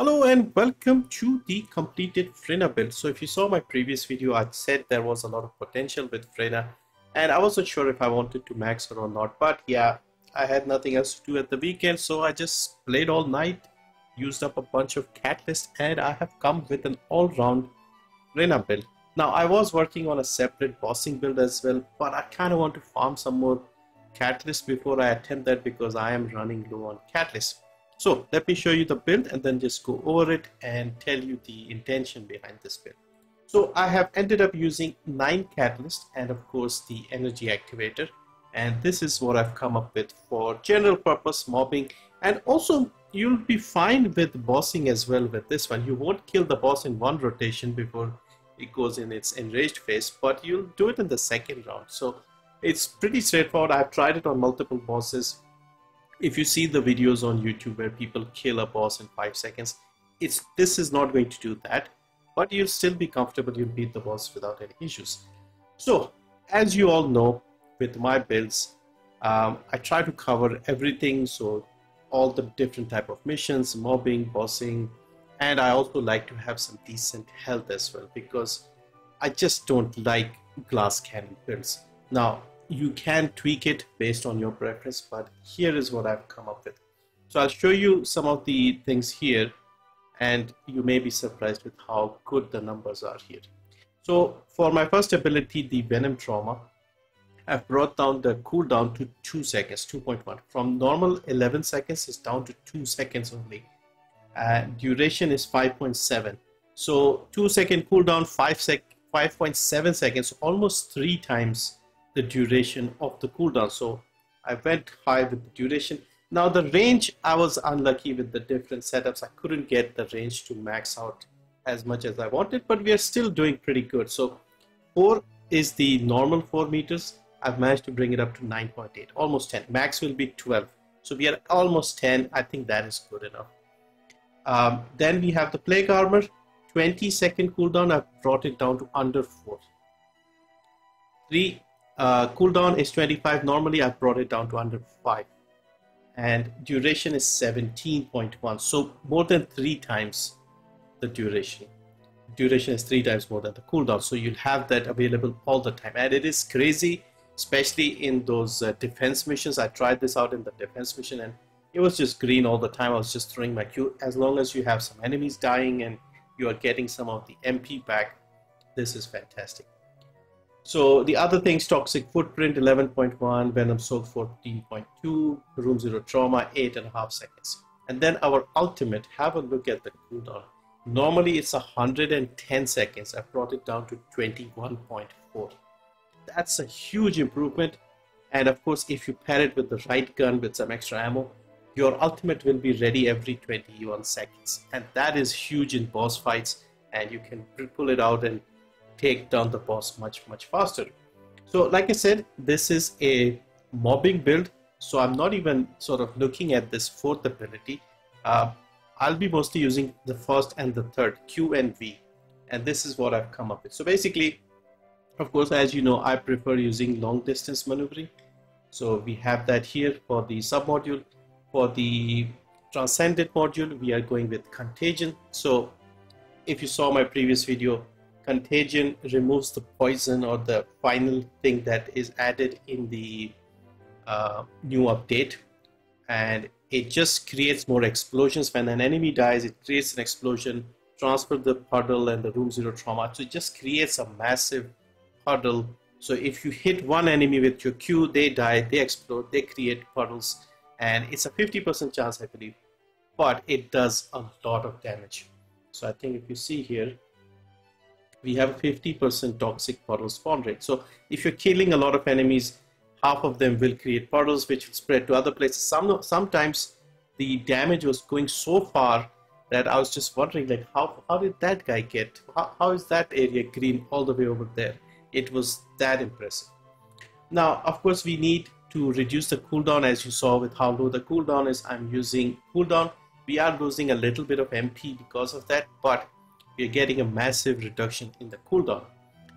Hello and welcome to the completed Freyna build. So if you saw my previous video, I said there was a lot of potential with Freyna and I wasn't sure if I wanted to max her or not. But yeah, I had nothing else to do at the weekend, so I just played all night, used up a bunch of catalyst and I have come with an all-round Freyna build. Now I was working on a separate bossing build as well, but I kind of want to farm some more catalyst before I attempt that because I am running low on catalyst. So let me show you the build and then just go over it and tell you the intention behind this build. So I have ended up using 9 catalyst and of course the energy activator and this is what I've come up with for general purpose mobbing and also you'll be fine with bossing as well with this one. You won't kill the boss in one rotation before it goes in its enraged phase but you'll do it in the second round. So it's pretty straightforward. I've tried it on multiple bosses if you see the videos on YouTube where people kill a boss in five seconds, it's this is not going to do that, but you'll still be comfortable. You'll beat the boss without any issues. So, as you all know, with my builds, um, I try to cover everything. So, all the different type of missions, mobbing, bossing, and I also like to have some decent health as well because I just don't like glass cannon builds. Now, you can tweak it based on your preference, but here is what I've come up with. So I'll show you some of the things here and you may be surprised with how good the numbers are here. So for my first ability, the Venom Trauma, I've brought down the cooldown to 2 seconds, 2.1. From normal 11 seconds, it's down to 2 seconds only. Uh, duration is 5.7. So 2 second cooldown, 5 sec 5.7 seconds, almost 3 times the duration of the cooldown. So I went high with the duration. Now the range, I was unlucky with the different setups. I couldn't get the range to max out as much as I wanted, but we are still doing pretty good. So 4 is the normal 4 meters. I've managed to bring it up to 9.8, almost 10. Max will be 12. So we are almost 10. I think that is good enough. Um, then we have the plague armor, 20 second cooldown. I've brought it down to under 4. 3 uh, cooldown is 25. Normally, I've brought it down to under 5. And duration is 17.1. So more than three times the duration. Duration is three times more than the cooldown. So you'll have that available all the time. And it is crazy, especially in those uh, defense missions. I tried this out in the defense mission and it was just green all the time. I was just throwing my Q. As long as you have some enemies dying and you are getting some of the MP back, this is fantastic. So the other things, Toxic Footprint 11.1, Venom Soul 14.2, Room Zero Trauma 8.5 seconds. And then our ultimate, have a look at the cooldown. Normally it's 110 seconds. I brought it down to 21.4. That's a huge improvement. And of course, if you pair it with the right gun with some extra ammo, your ultimate will be ready every 21 seconds. And that is huge in boss fights. And you can pull it out and take down the boss much much faster. So like I said this is a mobbing build so I'm not even sort of looking at this fourth ability. Uh, I'll be mostly using the first and the third Q and V and this is what I've come up with. So basically of course as you know I prefer using long distance maneuvering. So we have that here for the sub module for the transcendent module we are going with contagion. So if you saw my previous video contagion removes the poison or the final thing that is added in the uh, new update. And it just creates more explosions. When an enemy dies it creates an explosion transfer the puddle and the room zero trauma. So it just creates a massive puddle. So if you hit one enemy with your q they die they explode they create puddles. And it's a 50% chance i believe. But it does a lot of damage. So i think if you see here we have 50% toxic puddle spawn rate. So if you're killing a lot of enemies, half of them will create puddles which will spread to other places. Some, sometimes the damage was going so far that I was just wondering like how, how did that guy get, how, how is that area green all the way over there? It was that impressive. Now, of course, we need to reduce the cooldown as you saw with how low the cooldown is. I'm using cooldown. We are losing a little bit of MP because of that, but we are getting a massive reduction in the cooldown.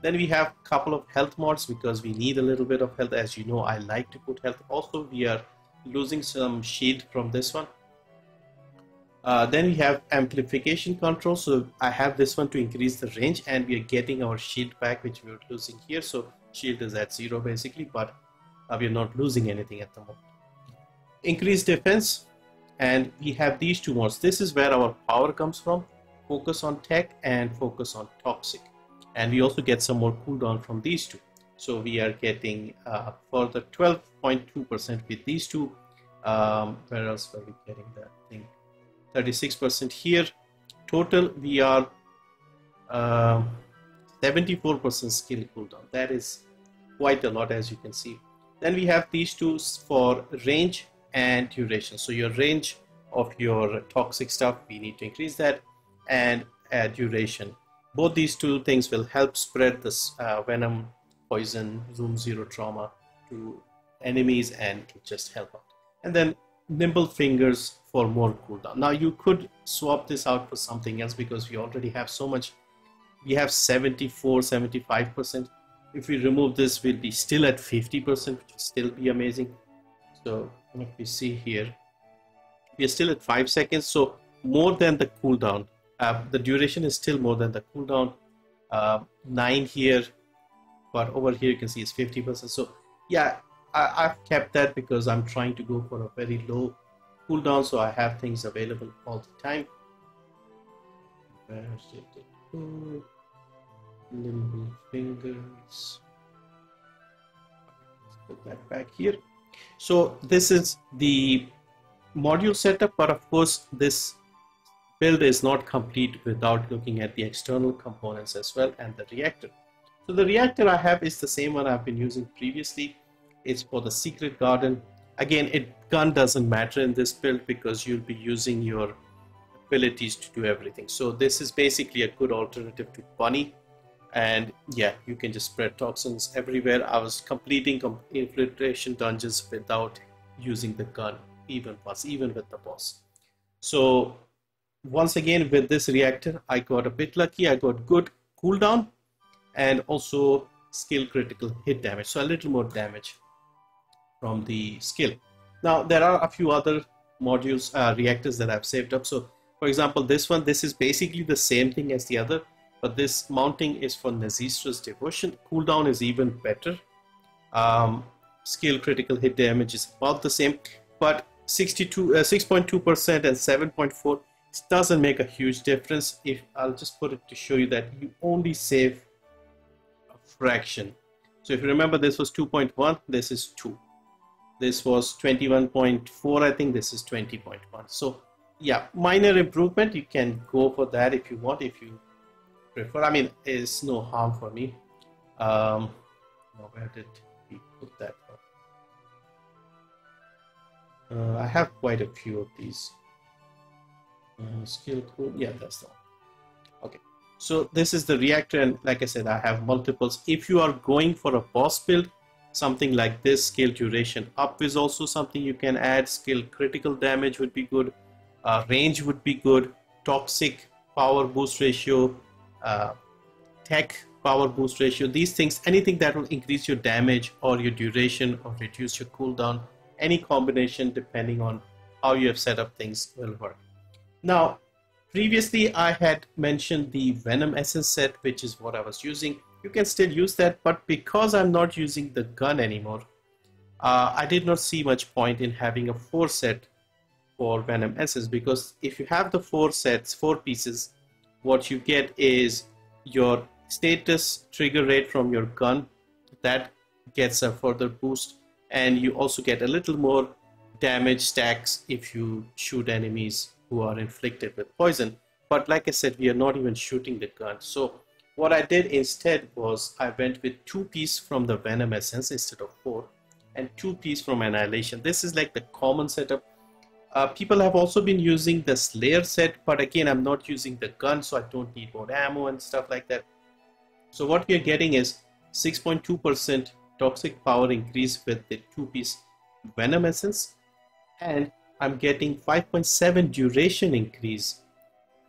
Then we have a couple of health mods because we need a little bit of health. As you know, I like to put health. Also, we are losing some shield from this one. Uh, then we have amplification control. So I have this one to increase the range and we are getting our shield back, which we are losing here. So shield is at zero basically, but uh, we are not losing anything at the moment. Increase defense and we have these two mods. This is where our power comes from, focus on tech and focus on toxic. And we also get some more cooldown from these two. So we are getting uh, for the 12.2% with these two. Um, where else were we getting that thing? 36% here. Total, we are 74% uh, skill cooldown. That is quite a lot as you can see. Then we have these two for range and duration. So your range of your toxic stuff, we need to increase that and duration. Both these two things will help spread this uh, venom, poison, zoom zero trauma to enemies and just help out. And then nimble fingers for more cooldown. Now you could swap this out for something else because we already have so much. We have 74, 75%. If we remove this, we'll be still at 50%, which will still be amazing. So if we see here, we are still at five seconds. So more than the cooldown. Uh, the duration is still more than the cooldown. Uh, nine here, but over here you can see it's 50%. So yeah, I, have kept that because I'm trying to go for a very low cooldown, so I have things available all the time. Nimble fingers. Let's put that back here. So this is the module setup, but of course this build is not complete without looking at the external components as well and the reactor. So the reactor I have is the same one I've been using previously It's for the secret garden. Again, it gun doesn't matter in this build because you'll be using your abilities to do everything. So this is basically a good alternative to bunny. And yeah, you can just spread toxins everywhere. I was completing infiltration dungeons without using the gun, even plus, even with the boss. So once again, with this reactor, I got a bit lucky. I got good cooldown and also skill critical hit damage. So a little more damage from the skill. Now there are a few other modules, uh, reactors that I've saved up. So for example, this one, this is basically the same thing as the other, but this mounting is for Nazeistra's Devotion. Cooldown is even better. Um, skill critical hit damage is about the same, but 62, 6.2% uh, and 7.4 doesn't make a huge difference. If I'll just put it to show you that you only save a fraction. So if you remember, this was 2.1, this is 2 this was 21.4 i think this is 20.1 so yeah minor improvement you can go for that if you want if you prefer. I mean it's no harm for me. Um where did we put that uh, i have quite a few of these uh, skill code yeah that's the one. Okay. So this is the reactor and like i said i have multiples. If you are going for a boss build something like this skill duration up is also something you can add. Skill critical damage would be good. Uh, range would be good. Toxic power boost ratio uh, tech power boost ratio these things anything that will increase your damage or your duration or reduce your cooldown any combination depending on how you have set up things will work now previously i had mentioned the venom essence set which is what i was using. You can still use that but because I'm not using the gun anymore uh, I did not see much point in having a four set for Venom Essence because if you have the four sets four pieces what you get is your status trigger rate from your gun that gets a further boost and you also get a little more damage stacks if you shoot enemies who are inflicted with poison but like I said we are not even shooting the gun so what I did instead was I went with two pieces from the Venom Essence instead of four and two pieces from Annihilation. This is like the common setup. Uh, people have also been using the Slayer set, but again, I'm not using the gun, so I don't need more ammo and stuff like that. So what we are getting is 6.2% toxic power increase with the two-piece Venom Essence, and I'm getting 5.7 duration increase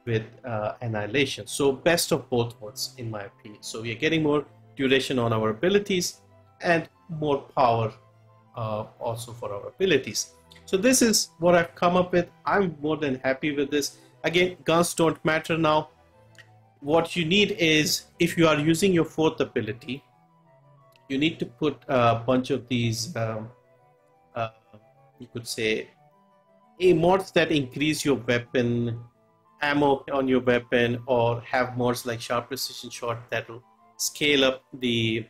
with uh, annihilation. So best of both worlds in my opinion. So we are getting more duration on our abilities and more power uh, also for our abilities. so this is what I've come up with I'm more than happy with this again guns don't matter now what you need is if you are using your fourth ability you need to put a bunch of these um, uh, you could say mods that increase your weapon ammo on your weapon or have mods like sharp precision shot that will scale up the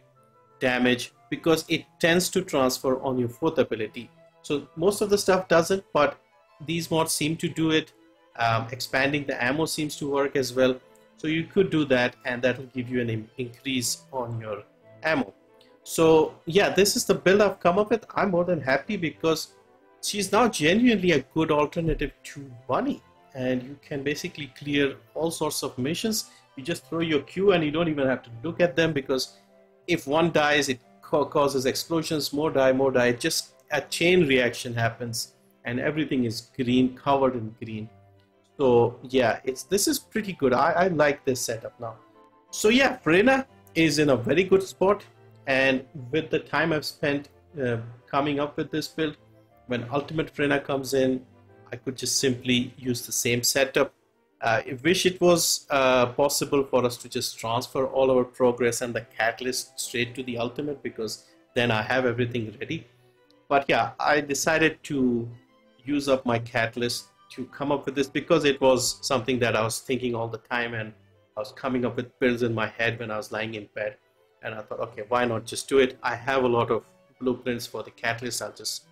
damage because it tends to transfer on your fourth ability. So most of the stuff doesn't but these mods seem to do it. Um, expanding the ammo seems to work as well. So you could do that and that will give you an increase on your ammo. So yeah this is the build I've come up with. I'm more than happy because she's now genuinely a good alternative to Bunny and you can basically clear all sorts of missions. You just throw your Q and you don't even have to look at them because if one dies it causes explosions more die more die. Just a chain reaction happens and everything is green covered in green. So yeah it's this is pretty good. I, I like this setup now. So yeah Freyna is in a very good spot and with the time I've spent uh, coming up with this build when Ultimate Freyna comes in I could just simply use the same setup uh, I wish it was uh, possible for us to just transfer all our progress and the catalyst straight to the ultimate because then I have everything ready. But yeah, I decided to use up my catalyst to come up with this because it was something that I was thinking all the time and I was coming up with builds in my head when I was lying in bed. And I thought, okay, why not just do it? I have a lot of blueprints for the catalyst. I'll just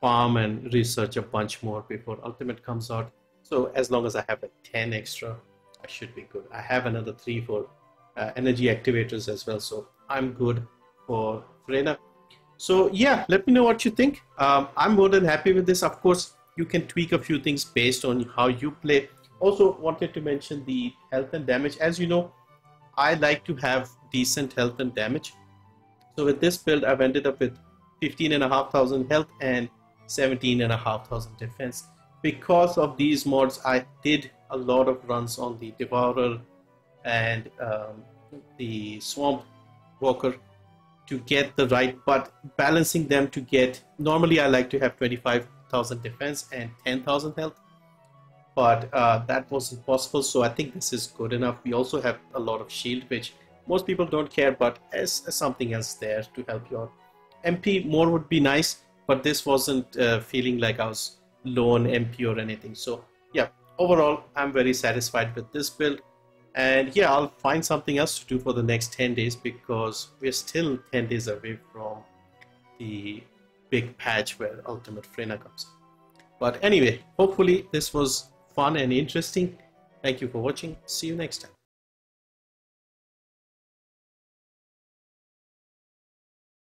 farm and research a bunch more before Ultimate comes out so as long as I have like 10 extra, I should be good. I have another three for uh, energy activators as well. So I'm good for Freyna. So yeah, let me know what you think. Um, I'm more than happy with this. Of course, you can tweak a few things based on how you play. Also wanted to mention the health and damage. As you know, I like to have decent health and damage. So with this build, I've ended up with 15,500 health and 17,500 defense. Because of these mods I did a lot of runs on the Devourer and um, the Swamp Walker to get the right but balancing them to get normally I like to have 25,000 defense and 10,000 health but uh, that wasn't possible so I think this is good enough. We also have a lot of shield which most people don't care but as, as something else there to help you out. MP more would be nice but this wasn't uh, feeling like I was low on MP or anything. So yeah, overall, I'm very satisfied with this build. And yeah, I'll find something else to do for the next 10 days because we're still 10 days away from the big patch where Ultimate Freyna comes. But anyway, hopefully this was fun and interesting. Thank you for watching. See you next time.